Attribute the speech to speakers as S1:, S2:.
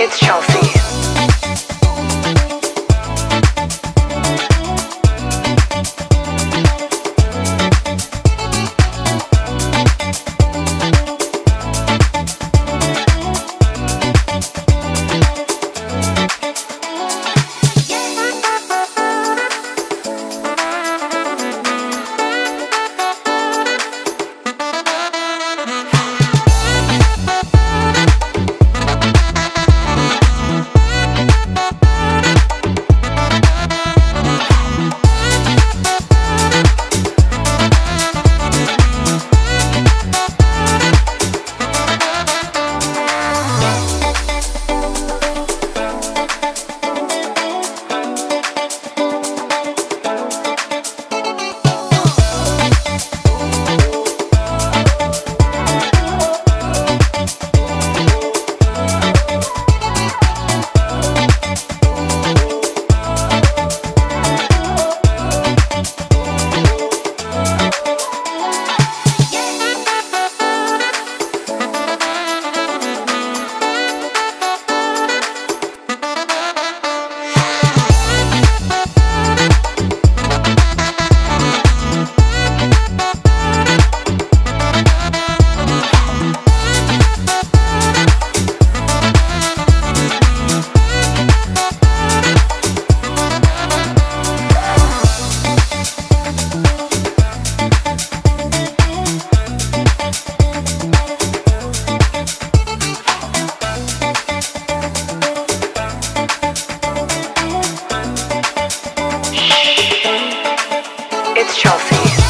S1: It's Chelsea. selfies.